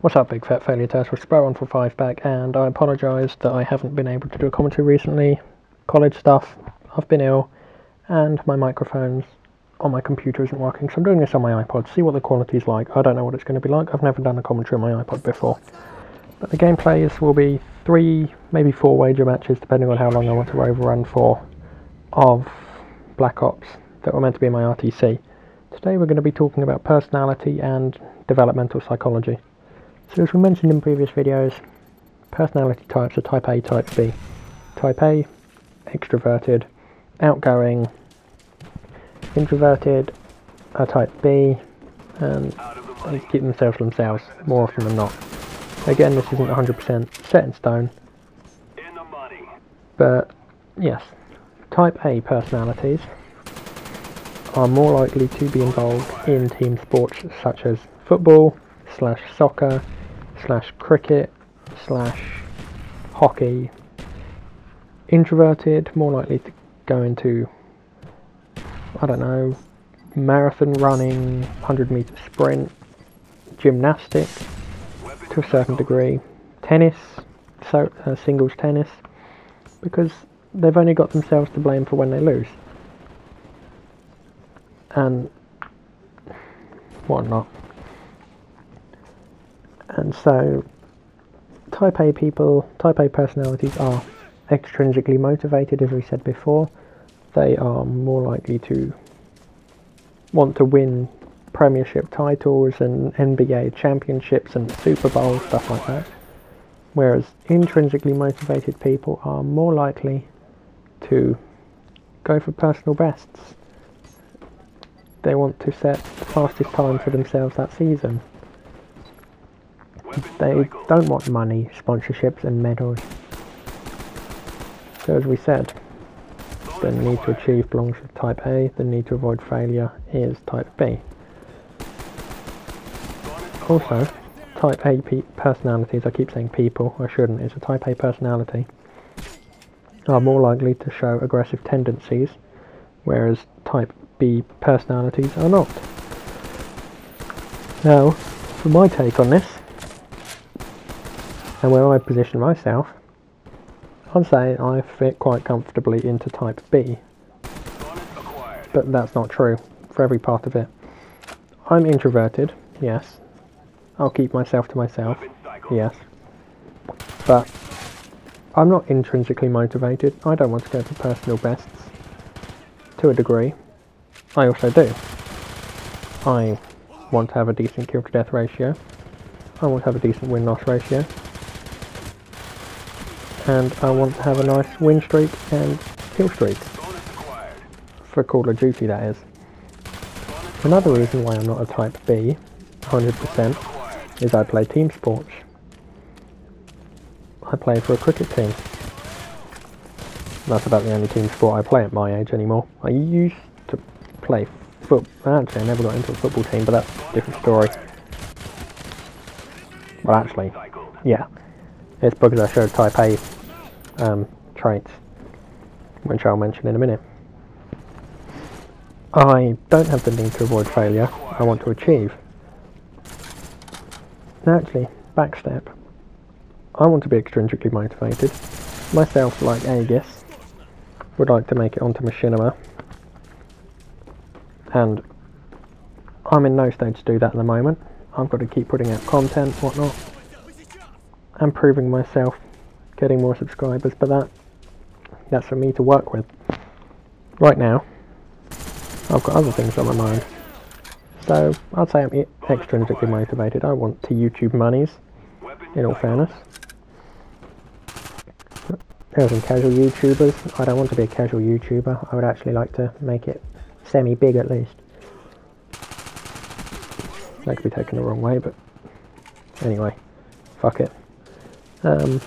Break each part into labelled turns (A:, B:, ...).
A: What's up, Big Fat Failure Turtle? Sprite145 back, and I apologise that I haven't been able to do a commentary recently. College stuff, I've been ill, and my microphones on my computer isn't working, so I'm doing this on my iPod, see what the quality's like. I don't know what it's going to be like, I've never done a commentary on my iPod before. But the gameplays will be three, maybe four wager matches, depending on how long I want to overrun for, of Black Ops that were meant to be in my RTC. Today we're going to be talking about personality and developmental psychology. So as we mentioned in previous videos, personality types are type A, type B. Type A, extroverted, outgoing, introverted, are type B, and they keep themselves to themselves more often than not. Again, this isn't 100% set in stone, but yes, type A personalities are more likely to be involved in team sports such as football slash soccer slash cricket slash hockey. Introverted, more likely to go into, I don't know, marathon running, 100 meter sprint, gymnastic to a certain degree, tennis, so uh, singles tennis, because they've only got themselves to blame for when they lose. And whatnot. And so, type A people, type A personalities are extrinsically motivated, as we said before. They are more likely to want to win premiership titles and NBA championships and Super Bowls, stuff like that. Whereas intrinsically motivated people are more likely to go for personal bests. They want to set the fastest time for themselves that season. They don't want money, sponsorships and medals. So as we said, the need to achieve belongs with type A, the need to avoid failure is type B. Also, type A pe personalities, I keep saying people, I shouldn't, it's a type A personality, are more likely to show aggressive tendencies, whereas type B personalities are not. Now, for my take on this, and where I position myself, I'd say I fit quite comfortably into type B. But that's not true for every part of it. I'm introverted, yes. I'll keep myself to myself, yes. But I'm not intrinsically motivated. I don't want to go for personal bests. To a degree. I also do. I want to have a decent kill to death ratio. I want to have a decent win loss ratio and I want to have a nice win streak and kill streak. For Call of Duty that is. Another reason why I'm not a Type B, 100%, is I play team sports. I play for a cricket team. That's about the only team sport I play at my age anymore. I used to play football. Actually, I never got into a football team, but that's a different story. Well, actually, yeah. It's because I showed Type A um, traits, which I'll mention in a minute. I don't have the need to avoid failure, I want to achieve. Naturally, backstep. I want to be extrinsically motivated. Myself, like Aegis, would like to make it onto Machinima. And I'm in no state to do that at the moment. I've got to keep putting out content, whatnot, and proving myself getting more subscribers, but that that's for me to work with. Right now, I've got other things on my mind. So, I'd say I'm extrinsically motivated. I want to YouTube monies, in all fairness. There's some casual YouTubers. I don't want to be a casual YouTuber. I would actually like to make it semi-big at least. That could be taken the wrong way, but anyway, fuck it. Um,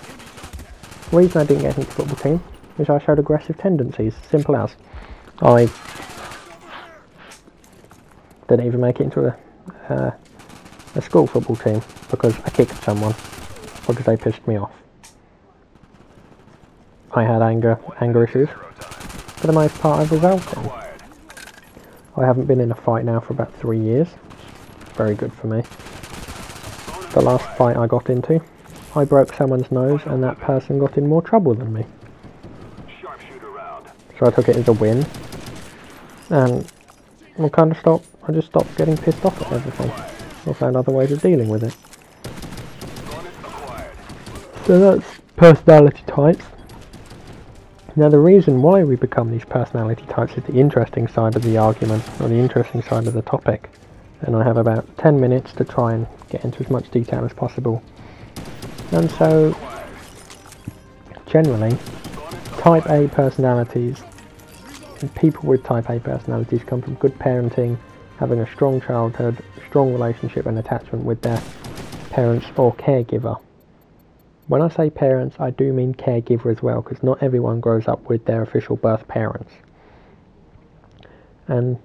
A: reason I didn't get into the football team is I showed aggressive tendencies, simple as. I didn't even make it into a, uh, a school football team because I kicked someone or because they pissed me off. I had anger anger issues. For the most part I was them. I haven't been in a fight now for about three years. Very good for me. the last fight I got into. I broke someone's nose and that person got in more trouble than me. So I took it as a win. And I kind of stopped, I just stopped getting pissed off at everything. I found other ways of dealing with it. So that's personality types. Now the reason why we become these personality types is the interesting side of the argument, or the interesting side of the topic. And I have about 10 minutes to try and get into as much detail as possible. And so, generally, type A personalities, and people with type A personalities come from good parenting, having a strong childhood, strong relationship and attachment with their parents or caregiver. When I say parents, I do mean caregiver as well, because not everyone grows up with their official birth parents. And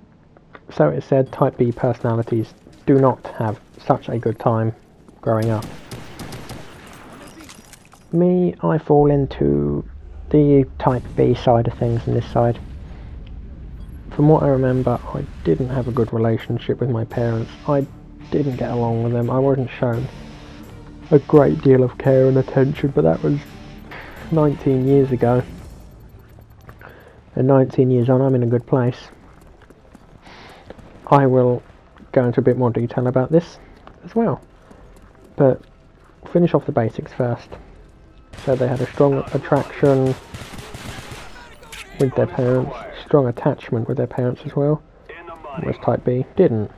A: so it said type B personalities do not have such a good time growing up. Me, I fall into the type B side of things in this side. From what I remember, I didn't have a good relationship with my parents. I didn't get along with them. I wasn't shown a great deal of care and attention, but that was 19 years ago. And 19 years on, I'm in a good place. I will go into a bit more detail about this as well. But finish off the basics first. So they had a strong attraction with their parents, strong attachment with their parents as well. Whereas type B didn't.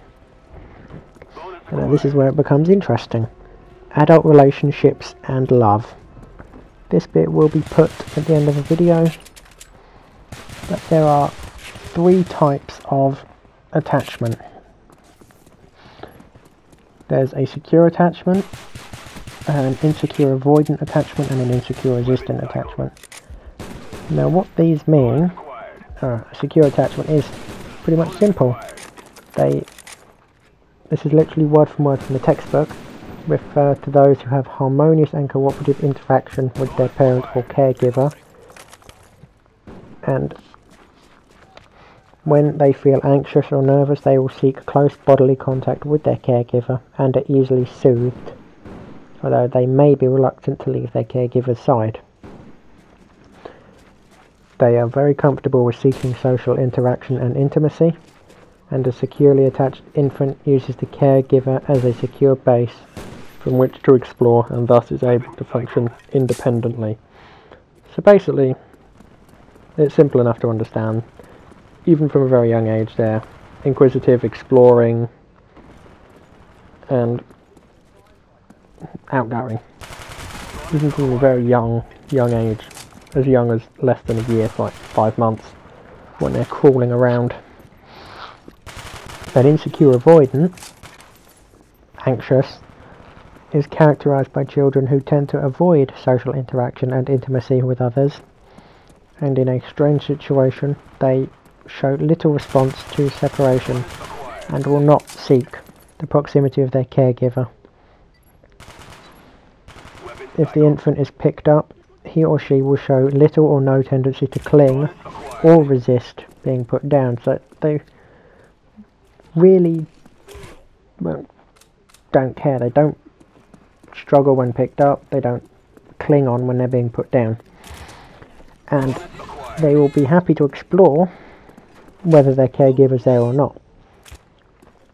A: And this is where it becomes interesting adult relationships and love. This bit will be put at the end of the video, but there are three types of attachment. There's a secure attachment, an insecure avoidant attachment and an insecure resistant attachment. Now what these mean, uh, a secure attachment is pretty much simple. They, this is literally word for word from the textbook, refer to those who have harmonious and cooperative interaction with their parent or caregiver and when they feel anxious or nervous they will seek close bodily contact with their caregiver and are easily soothed although they may be reluctant to leave their caregiver's side. They are very comfortable with seeking social interaction and intimacy and a securely attached infant uses the caregiver as a secure base from which to explore and thus is able to function independently. So basically, it's simple enough to understand. Even from a very young age they're inquisitive, exploring, and outgoing. Even from a very young, young age, as young as less than a year, like five months, when they're crawling around. An insecure avoidant, anxious, is characterized by children who tend to avoid social interaction and intimacy with others, and in a strange situation, they show little response to separation and will not seek the proximity of their caregiver. If the infant is picked up, he or she will show little or no tendency to cling or resist being put down. So they really well, don't care. They don't struggle when picked up, they don't cling on when they're being put down. And they will be happy to explore whether their caregiver's there or not.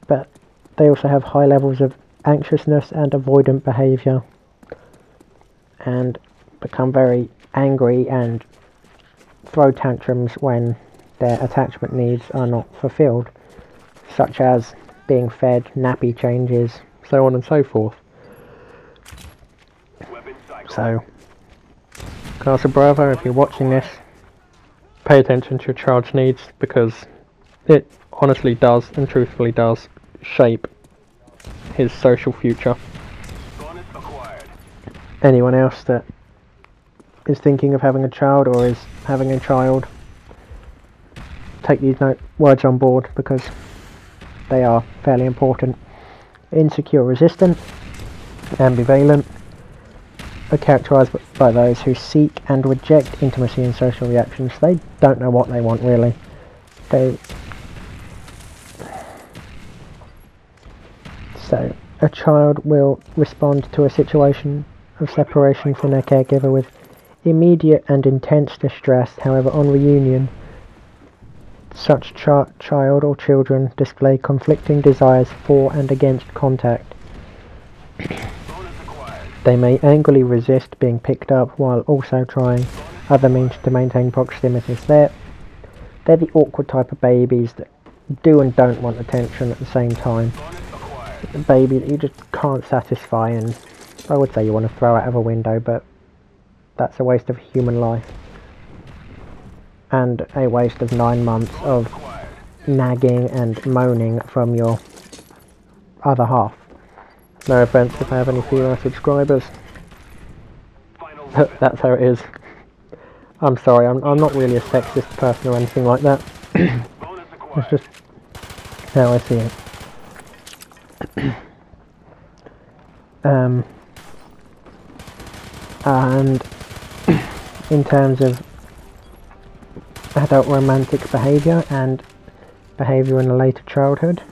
A: But they also have high levels of anxiousness and avoidant behaviour and become very angry and throw tantrums when their attachment needs are not fulfilled, such as being fed, nappy changes, so on and so forth. So, Castle Bravo, if you're watching this, pay attention to your child's needs because it honestly does and truthfully does shape his social future. Anyone else that is thinking of having a child or is having a child, take these note words on board because they are fairly important. Insecure resistant, ambivalent, are characterized by those who seek and reject intimacy and social reactions. They don't know what they want really. They so a child will respond to a situation of separation from their caregiver with immediate and intense distress. However, on reunion, such ch- child or children display conflicting desires for and against contact. They may angrily resist being picked up while also trying other means to maintain proximity. They're, they're the awkward type of babies that do and don't want attention at the same time. The baby that you just can't satisfy and I would say you want to throw out of a window but that's a waste of human life. And a waste of nine months of nagging and moaning from your other half. No offense if I have any female subscribers. That's how it is. I'm sorry, I'm, I'm not really a sexist person or anything like that. it's just how I see it. um, and in terms of adult romantic behaviour and behaviour in a later childhood,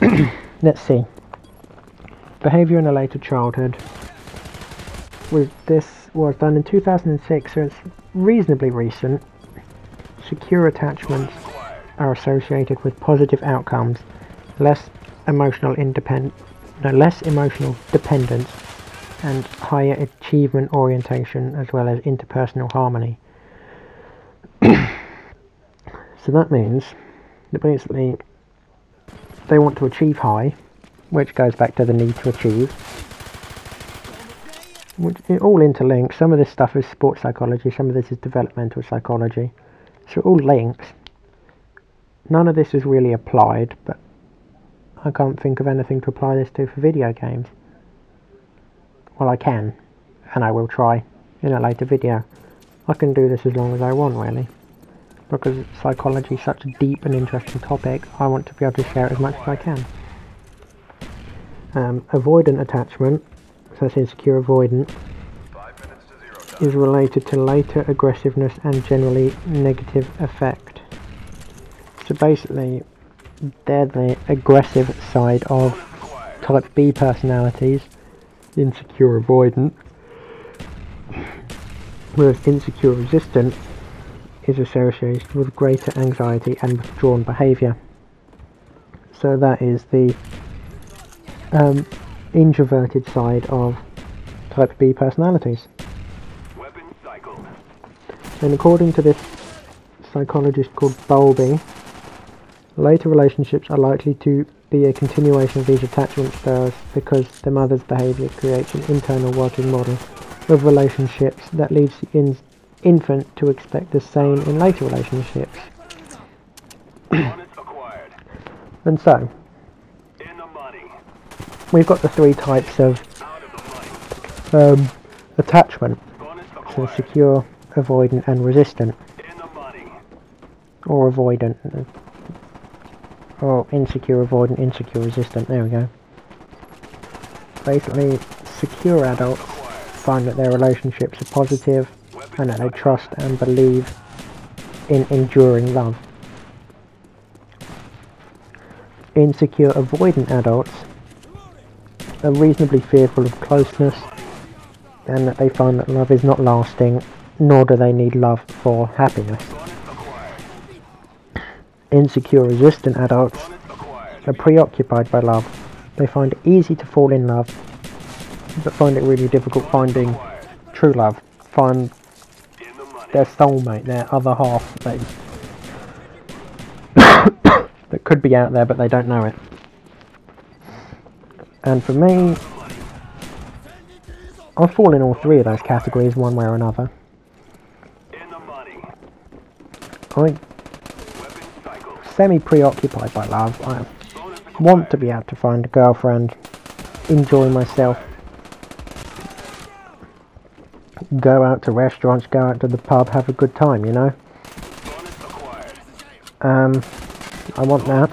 A: let's see. Behaviour in a later childhood was this was done in 2006, so it's reasonably recent. Secure attachments are associated with positive outcomes, less emotional independent, no, less emotional dependence, and higher achievement orientation, as well as interpersonal harmony. so that means that basically they want to achieve high, which goes back to the need to achieve it all interlinks. Some of this stuff is sports psychology, some of this is developmental psychology. So it all links. None of this is really applied, but I can't think of anything to apply this to for video games. Well, I can, and I will try in a later video. I can do this as long as I want, really. Because psychology is such a deep and interesting topic, I want to be able to share it as much as I can. Um, avoidant attachment so that's insecure avoidance, is related to later aggressiveness and generally negative effect. So basically, they're the aggressive side of type B personalities, insecure avoidant, whereas insecure resistant is associated with greater anxiety and withdrawn behaviour. So that is the um, introverted side of type B personalities. And according to this psychologist called Bowlby, later relationships are likely to be a continuation of these attachment styles because the mother's behaviour creates an internal working model of relationships that leads the in infant to expect the same in later relationships. and so, we've got the three types of um, attachment. So secure, avoidant and resistant. Or avoidant. Or insecure, avoidant, insecure, resistant. There we go. Basically, secure adults find that their relationships are positive and that they trust and believe in enduring love. Insecure, avoidant adults are reasonably fearful of closeness and that they find that love is not lasting, nor do they need love for happiness. Insecure, resistant adults are preoccupied by love. They find it easy to fall in love, but find it really difficult finding true love. Find their soulmate, their other half, they, that could be out there, but they don't know it. And for me, I fall in all three of those categories one way or another. I'm semi-preoccupied by love. I want to be able to find a girlfriend, enjoy myself, go out to restaurants, go out to the pub, have a good time, you know? Um, I want that.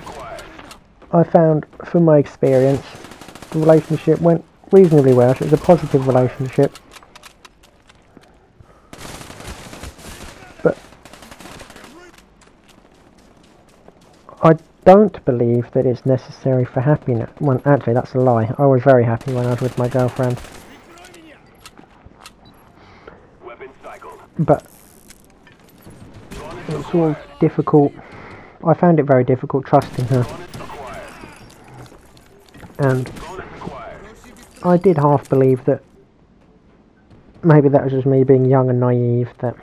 A: I found, from my experience, the relationship went reasonably well. It was a positive relationship. I don't believe that it's necessary for happiness. Well, actually, that's a lie. I was very happy when I was with my girlfriend. But it's sort of difficult. I found it very difficult trusting her. And I did half believe that maybe that was just me being young and naive that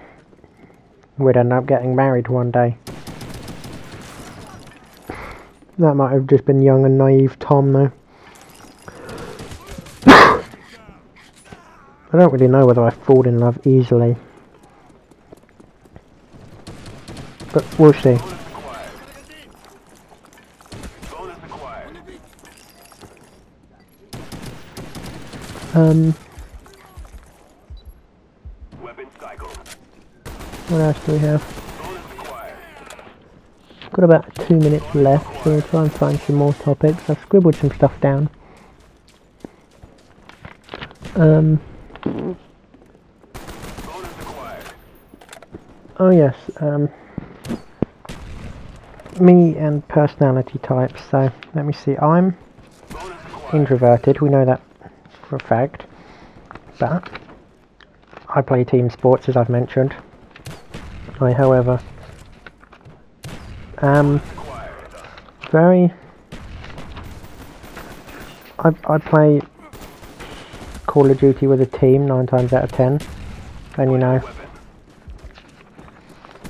A: we'd end up getting married one day. That might have just been young and naive Tom though. I don't really know whether I fall in love easily. But we'll see. Um, what else do we have? Got about two minutes left, so we'll try and find some more topics. I've scribbled some stuff down. Um, oh yes, um, me and personality types. So let me see. I'm introverted. We know that for a fact. But I play team sports, as I've mentioned. I, however, um, very. I I play Call of Duty with a team nine times out of ten, and you know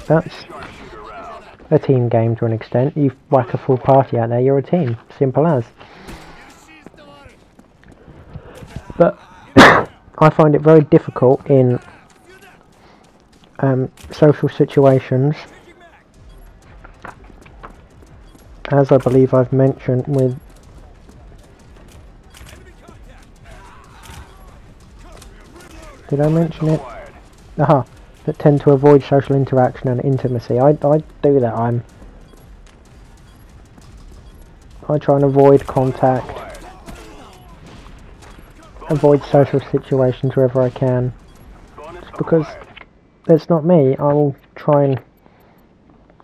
A: that's a team game to an extent. You whack a full party out there, you're a team. Simple as. But I find it very difficult in um, social situations as I believe I've mentioned with Did I mention it? Aha, that tend to avoid social interaction and intimacy. I, I do that, I'm... I try and avoid contact, avoid social situations wherever I can. Just because it's not me, I will try and...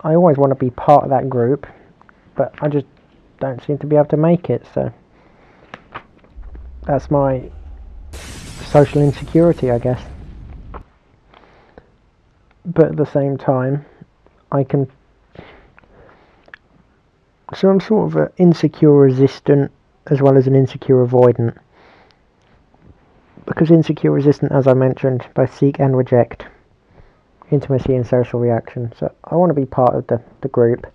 A: I always want to be part of that group, but I just don't seem to be able to make it, so that's my social insecurity, I guess. But at the same time, I can. So I'm sort of an insecure resistant as well as an insecure avoidant. Because insecure resistant, as I mentioned, both seek and reject intimacy and social reaction. So I want to be part of the, the group,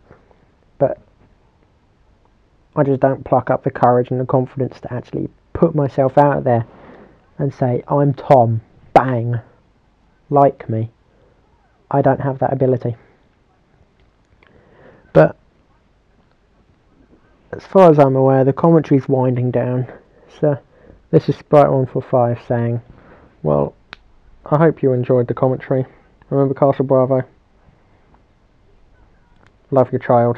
A: I just don't pluck up the courage and the confidence to actually put myself out there and say, I'm Tom, bang, like me. I don't have that ability. But as far as I'm aware, the commentary's winding down. So this is Sprite145 saying, well, I hope you enjoyed the commentary. Remember Castle Bravo? Love your child.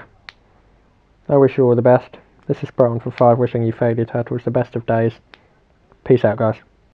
A: I wish you all the best. This is Brown for 5 wishing you failure turtles the best of days. Peace out guys.